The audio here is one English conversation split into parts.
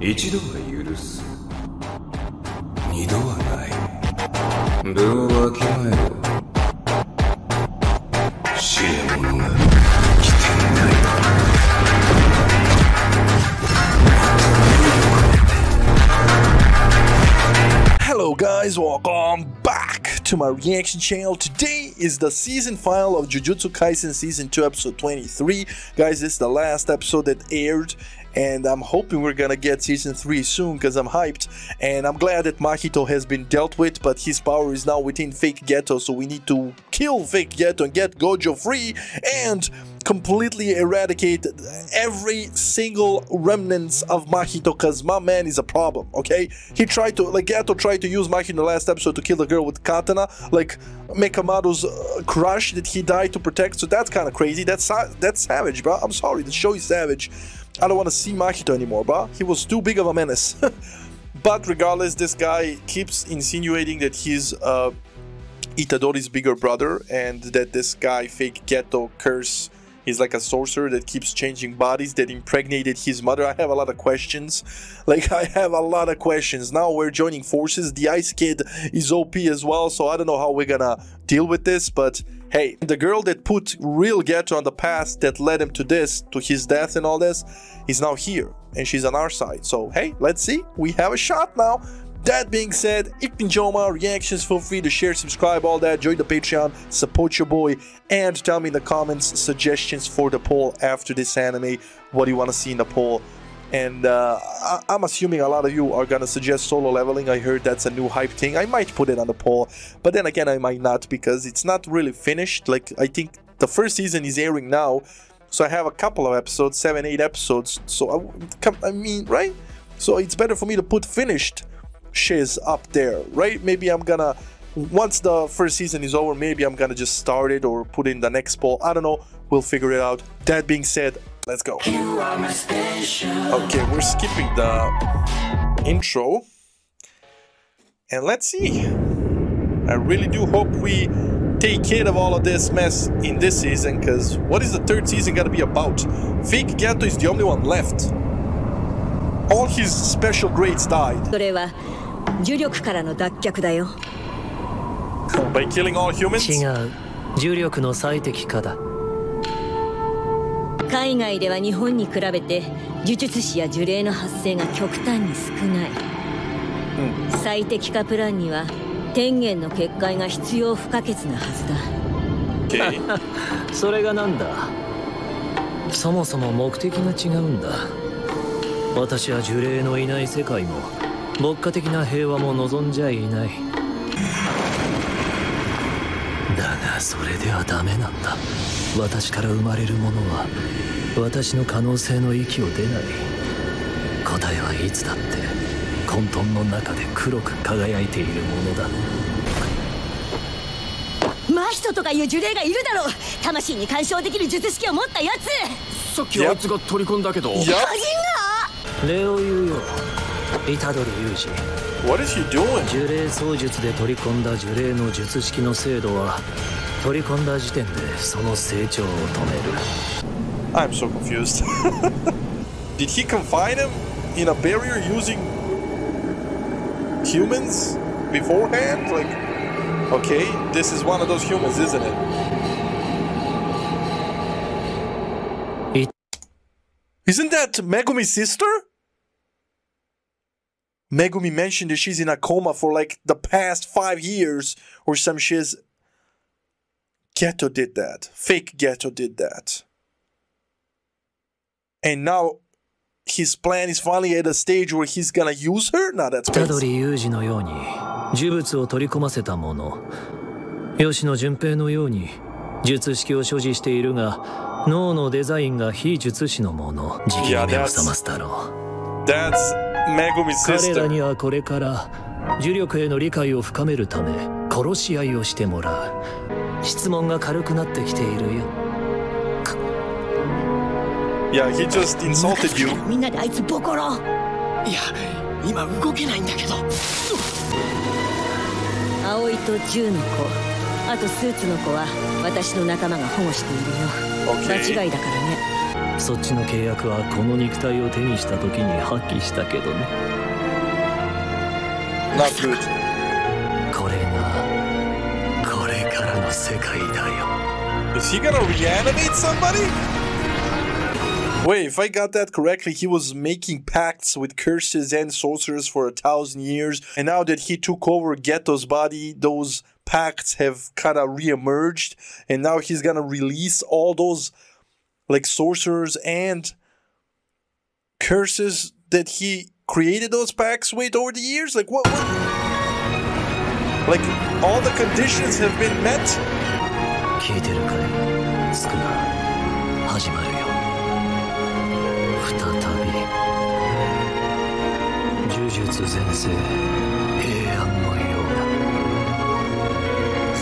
一度は許す二度はない分をわきまえろ試練が来てんだよ Hello guys, welcome back to my reaction channel. Today is the season final of Jujutsu Kaisen Season 2 episode 23. Guys, this is the last episode that aired and I'm hoping we're gonna get season 3 soon because I'm hyped. And I'm glad that Mahito has been dealt with but his power is now within Fake Geto so we need to kill Fake Geto and get Gojo free. And completely eradicate every single remnants of Mahito because my man is a problem, okay? He tried to, like Geto tried to use Mahito in the last episode to kill the girl with katana, like Mechamaru's uh, crush that he died to protect, so that's kind of crazy. That's that's savage, bro. I'm sorry, the show is savage. I don't want to see Mahito anymore, bro. He was too big of a menace. but regardless, this guy keeps insinuating that he's uh, Itadori's bigger brother and that this guy, fake Geto Curse, He's like a sorcerer that keeps changing bodies that impregnated his mother. I have a lot of questions. Like, I have a lot of questions. Now we're joining forces. The Ice Kid is OP as well, so I don't know how we're gonna deal with this, but hey, the girl that put real Geto on the path that led him to this, to his death and all this, is now here, and she's on our side. So, hey, let's see. We have a shot now. That being said, if you enjoy my reactions, feel free to share, subscribe, all that. Join the Patreon, support your boy, and tell me in the comments suggestions for the poll after this anime. What do you want to see in the poll? And uh, I- I'm assuming a lot of you are gonna suggest solo leveling. I heard that's a new hype thing. I might put it on the poll, but then again, I might not because it's not really finished. Like I think the first season is airing now, so I have a couple of episodes, seven, eight episodes. So I, I mean, right? So it's better for me to put finished shiz up there, right? Maybe I'm gonna once the first season is over, maybe I'm gonna just start it or put in the next poll. I don't know. We'll figure it out. That being said, let's go. Okay, we're skipping the intro. And let's see. I really do hope we take care of all of this mess in this season, because what is the third season gonna be about? Fake Geto is the only one left. All his special grades died. 呪力からの脱却だよ。By killing all humans? 違う。重力の最適化だ。海外では日本に比べて呪術師や呪霊の発生が極端に少ない、最適化プランには天元の結界が必要不可欠なはずだ。Okay. それがなんだ？そもそも目的が違うんだ。私は呪霊のいない世界も牧歌的な平和も望んじゃいない。だがそれではダメなんだ。私から生まれるものは私の可能性の域を出ない。答えはいつだって混沌の中で黒く輝いているものだ。マヒトとかいう呪霊がいるだろう。魂に干渉できる術式を持ったやつさっきあいつが取り込んだけど.個人が。礼を言うよ虎杖裕二 What is he doing? 呪霊操術で取り込んだ呪霊の術式の精度は取り込んだ時点でその成長を止める I'm so confused. Did he confine him in a barrier using humans beforehand? Like, okay, this is one of those humans, isn't it? It- Isn't that Megumi's sister? Megumi mentioned that she's in a coma for like the past five years or some shiz. Geto did that. Fake Geto did that. And now his plan is finally at a stage where he's gonna use her? Now that's crazy. Tadori Yuji That's. 彼ら.にはこれから呪力への理解を深めるため殺し合いをしてもらう質問が軽くなってきているよ Yeah, he just insulted you. みんなであいつボコロいや今動けないんだけど葵と銃の子あとスーツの子は私の仲間が保護しているよ.間違いだからねそっちの契約はこの肉体を手にした時に破棄したけどね Not good. これがこれからの世界だよ Is he gonna reanimate somebody? Wait, if I got that correctly, he was making pacts with curses and sorcerers for a thousand years, and now that he took over Ghetto's body, those pacts have kind of re-emerged, and now he's gonna release all those like sorcerers and curses that he created those packs with over the years? Like what, what? Like all the conditions have been met.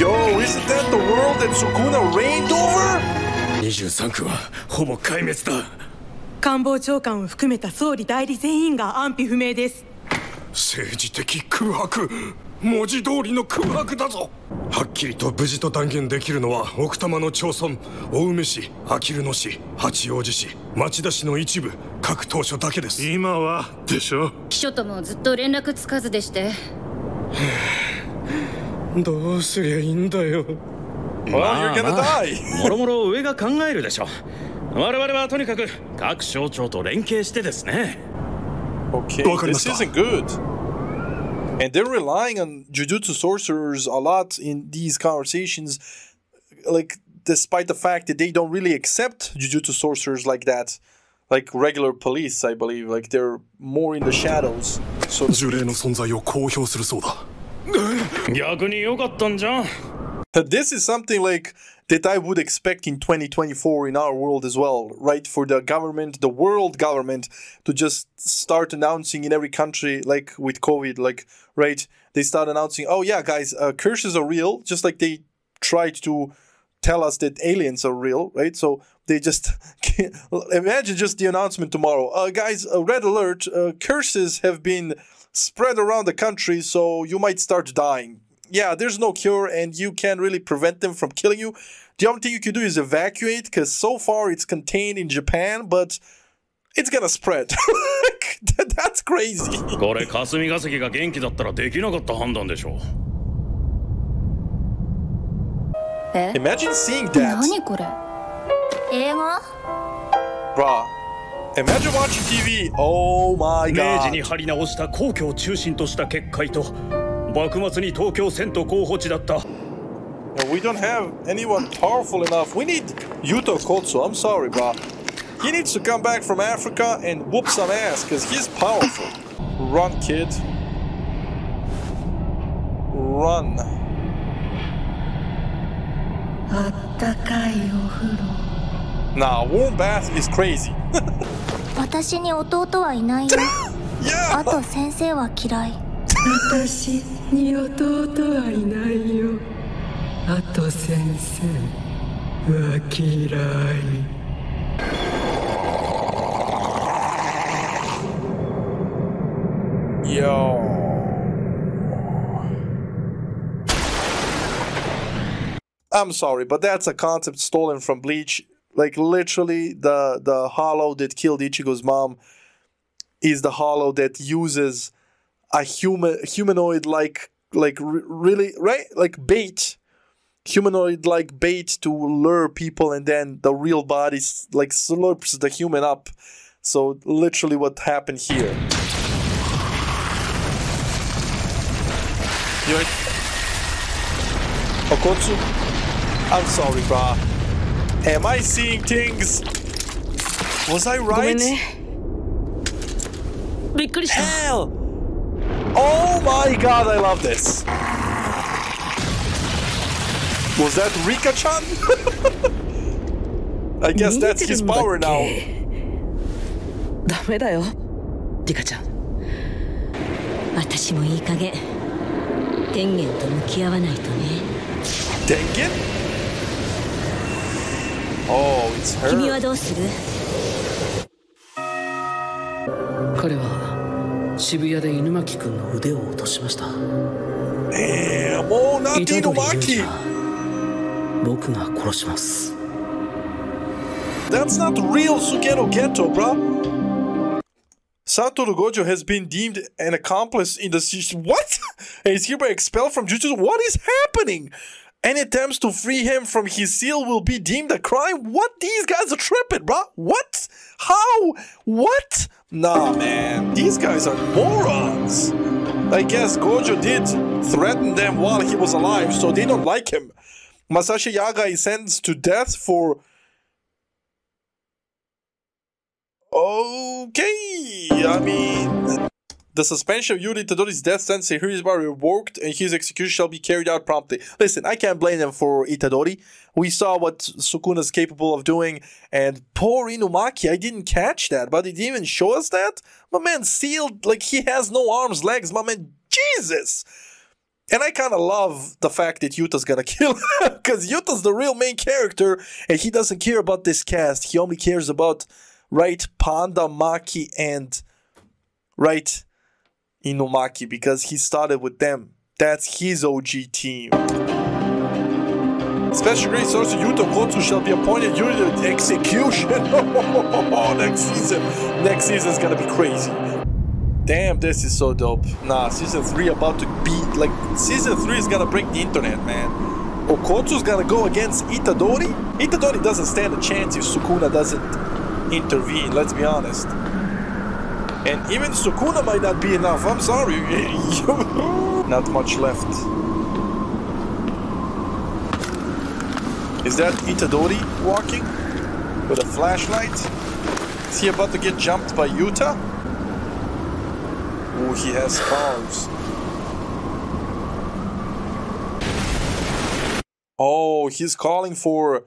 Yo, isn't that the world that Sukuna reigned over? 23区はほぼ壊滅だ。官房長官を含めた総理代理全員が安否不明です。政治的空白。文字通りの空白だぞ。はっきりと無事と断言できるのは奥多摩の町村青梅市あきる野市八王子市町田市の一部各当所だけです。今はでしょ？秘書ともずっと連絡つかずでして。どうすりゃいいんだよ Well, you're gonna die. もろもろ上が考えるでしょう我々はとにかく各省庁と連携してですね Okay, this わかりました。 isn't good. And they're relying on jujutsu sorcerers a lot in these conversations, like despite the fact that they don't really accept jujutsu sorcerers like that, like regular police, I believe. Like they're more in the shadows. So to 呪霊 speak. の存在を公表するそうだ逆に良かったんじゃん this is something like that I would expect in 2024 in our world as well, right? For the government, the world government, to just start announcing in every country, like with COVID, like, right? They start announcing, oh, yeah, guys, uh, curses are real, just like they tried to tell us that aliens are real, right? So they just imagine just the announcement tomorrow. Uh, guys, uh, red alert, uh, curses have been spread around the country, so you might start dying yeah, there's no cure and you can't really prevent them from killing you. The only thing you can do is evacuate because so far it's contained in Japan, but it's gonna spread. That- That's crazy. これ霞が関が元気だったらできなかった判断でしょうえ Imagine seeing that, 何これ映画 bruh. Imagine watching TV. Oh my 明治に god. 張り直した皇居を中心とした結界と 幕末に東京遷都候補地だった We don't have anyone powerful enough. We need Yuta Okkotsu. I'm sorry, but He needs to come back from Africa and whoop some ass, because he's powerful. Run, kid. Run. あったかいお風呂。Nah, warm bath is crazy. 私に弟はいないよ。あと先生は嫌い。私に弟はいないよあと先生は嫌い Yo. I'm sorry, but that's a concept stolen from Bleach. Like literally, the the hollow that killed Ichigo's mom is the hollow that uses a human humanoid like like really right? Like bait. Humanoid like bait to lure people and then the real body like slurps the human up. So literally what happened here. You're... Okkotsu? I'm sorry bra. am I seeing things? Was I right? Hell! oh my god I love this was that Rika-chan I guess that's his power now ダメだよリカちゃん私もいい加減天元と向き合わないとね Dengen? Oh, it's 君は her. どうする 渋谷で犬巻君の腕を落としましたええー、もうなんていうのマキ僕が殺します That's not real Suguru Geto, bro. Satoru Gojo has been deemed an accomplice in the situation. What? and is hereby expelled from Jujutsu. What is happening? Any attempts to free him from his seal will be deemed a crime? What? These guys are tripping, bro. What? How? What? Nah, man. These guys are morons. I guess Gojo did threaten them while he was alive, so they don't like him. Masashi Yaga is sentenced to death for Okay, I mean, the suspension of Yuri Itadori's death sentence here is revoked and his execution shall be carried out promptly. Listen, I can't blame them for Itadori. We saw what Sukuna is capable of doing, and poor Inumaki, I didn't catch that, but it didn't even show us that. My man sealed, like he has no arms, legs, my man, Jesus! And I kind of love the fact that Yuta's gonna kill him, because Yuta's the real main character, and he doesn't care about this cast, he only cares about right Panda Maki and right Inumaki because he started with them. That's his OG team. Special Great Sorcerer Yuta Okkotsu shall be appointed during the execution. Oh, next season. Next season is gonna be crazy. Damn, this is so dope. Nah, season 3 about to beat, like, season 3 is gonna break the internet, man. Okkotsu's gonna go against Itadori? Itadori doesn't stand a chance if Sukuna doesn't intervene, let's be honest. And even Sukuna might not be enough, I'm sorry. not much left. Is that Itadori walking? With a flashlight? Is he about to get jumped by Yuta? Oh, he has scars. Oh, he's calling for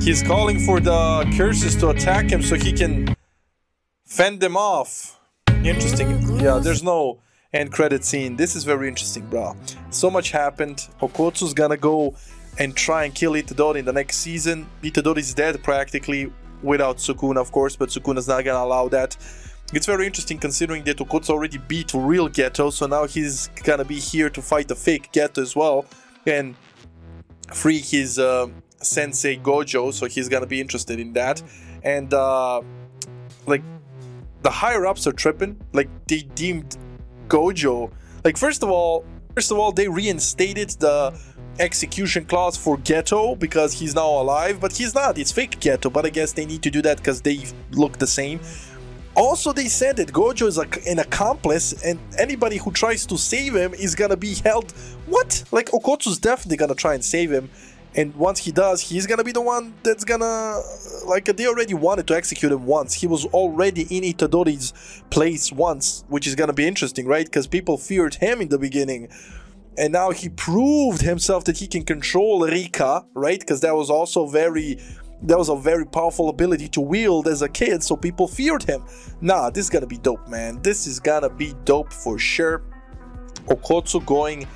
He's calling for the curses to attack him so he can fend them off. Interesting. Yeah, there's no end credit scene. This is very interesting, bro. So much happened. Okkotsu's gonna go and try and kill Itadori in the next season. Itadori's dead practically without Sukuna, of course, but Sukuna's not gonna allow that. It's very interesting considering that Okkotsu already beat real Geto, so now he's gonna be here to fight the fake Geto as well and free his uh, Sensei Gojo, so he's gonna be interested in that. And uh, like the higher ups are tripping. Like they deemed Gojo. Like first of all, first of all, they reinstated the execution clause for Geto because he's now alive, but he's not. It's fake Geto, but I guess they need to do that because they look the same. Also, they said that Gojo is an accomplice, and anybody who tries to save him is gonna be held. What? Like Okkotsu's definitely gonna try and save him, and once he does, he's gonna be the one that's gonna... Uh, like, they already wanted to execute him once. He was already in Itadori's place once, which is gonna be interesting, right? Because people feared him in the beginning. And now he proved himself that he can control Rika, right? Because that was also very... That was a very powerful ability to wield as a kid, so people feared him. Nah, this is gonna be dope, man. This is gonna be dope for sure. Okkotsu going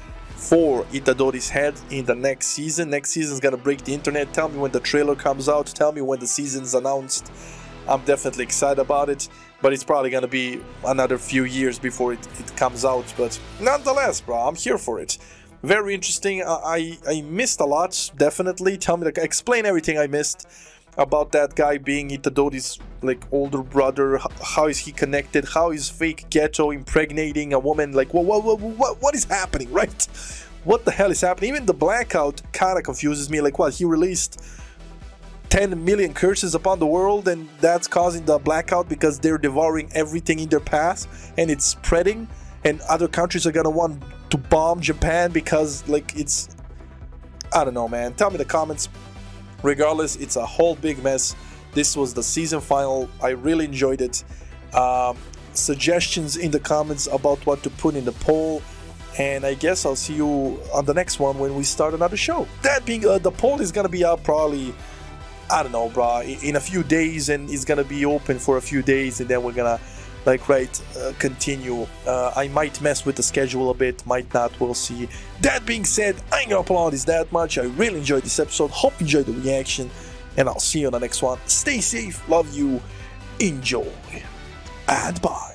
for Itadori's head in the next season. Next season is gonna break the internet. Tell me when the trailer comes out. Tell me when the season's announced. I'm definitely excited about it, but it's probably gonna be another few years before it, it comes out. But nonetheless, bro, I'm here for it. Very interesting. I, I, I missed a lot, definitely. Tell me, explain everything I missed about that guy being Itadori's like older brother. How is he connected? How is fake Geto impregnating a woman? Like what what what what is happening, right? What the hell is happening? Even the blackout kind of confuses me. Like what he released 10 million curses upon the world and that's causing the blackout because they're devouring everything in their path and it's spreading and other countries are gonna want to bomb Japan because like it's I don't know man tell me the comments regardless it's a whole big mess. This was the season final. I really enjoyed it. Um, suggestions in the comments about what to put in the poll. And i guess i'll see you on the next one when we start another show. That being uh, the poll is gonna be out probably i don't know bro in a few days. And it's gonna be open for a few days. And then we're gonna like right uh, continue. Uh, i might mess with the schedule a bit might not we'll see. That being said i ain't gonna applaud this that much. I really enjoyed this episode. Hope you enjoyed the reaction and i'll see you on the next one. Stay safe. Love you. Enjoy. And bye